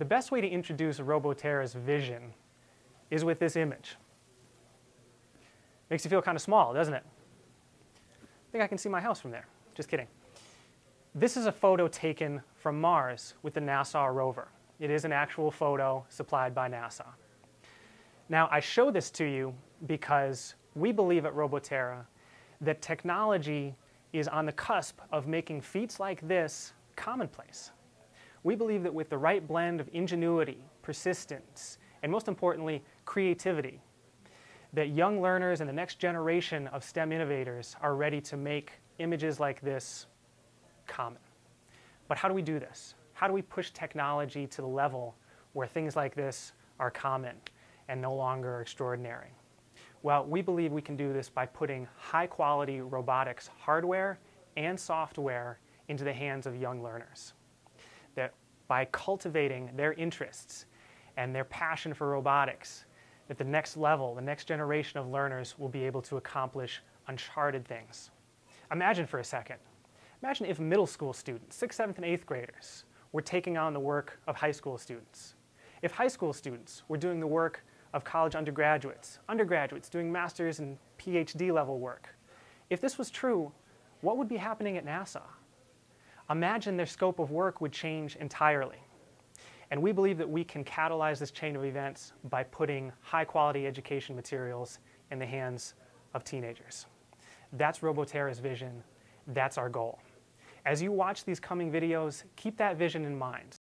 The best way to introduce Roboterra's vision is with this image. Makes you feel kind of small, doesn't it? I think I can see my house from there. Just kidding. This is a photo taken from Mars with the NASA rover. It is an actual photo supplied by NASA. Now, I show this to you because we believe at Roboterra that technology is on the cusp of making feats like this commonplace. We believe that with the right blend of ingenuity, persistence, and most importantly, creativity, that young learners and the next generation of STEM innovators are ready to make images like this common. But how do we do this? How do we push technology to the level where things like this are common and no longer extraordinary? Well, we believe we can do this by putting high quality robotics hardware and software into the hands of young learners. That by cultivating their interests and their passion for robotics, that the next level, the next generation of learners will be able to accomplish uncharted things. Imagine for a second, imagine if middle school students, sixth, seventh, and eighth graders, were taking on the work of high school students. If high school students were doing the work of college undergraduates, undergraduates doing master's and PhD level work. If this was true, what would be happening at NASA? Imagine their scope of work would change entirely. And we believe that we can catalyze this chain of events by putting high quality education materials in the hands of teenagers. That's Roboterra's vision. That's our goal. As you watch these coming videos, keep that vision in mind.